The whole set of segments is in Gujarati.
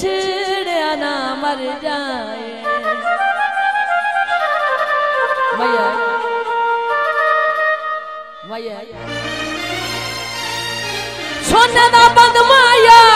છીડ્યા ના મર જાય મૈયા મૈયા સોનાના પગમાયા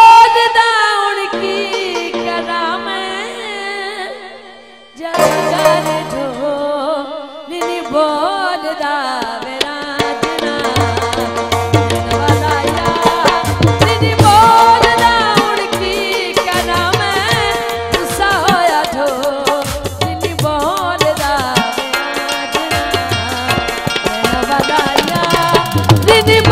de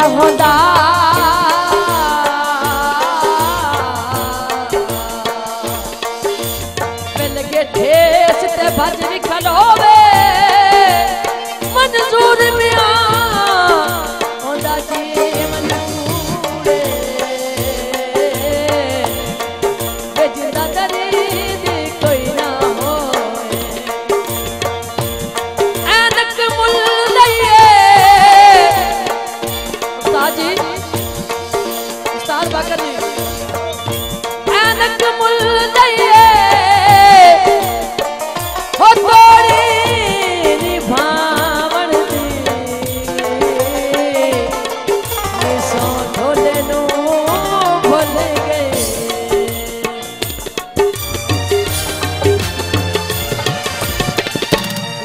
সর্বদা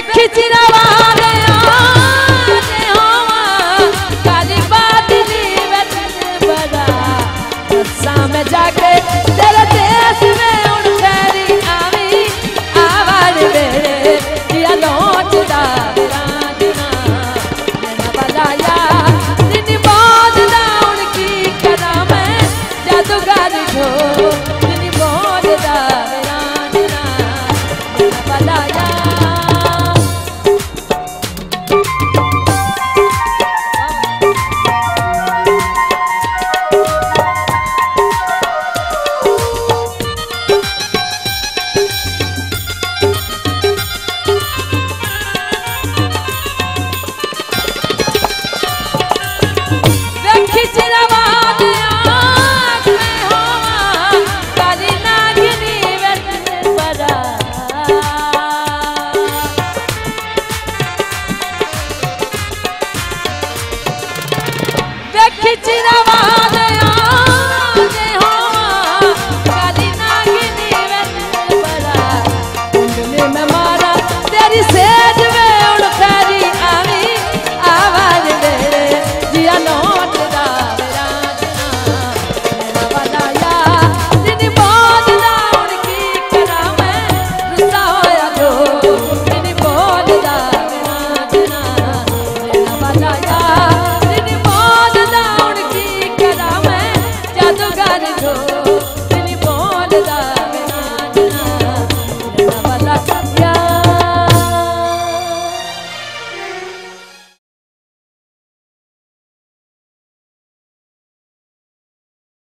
the vahane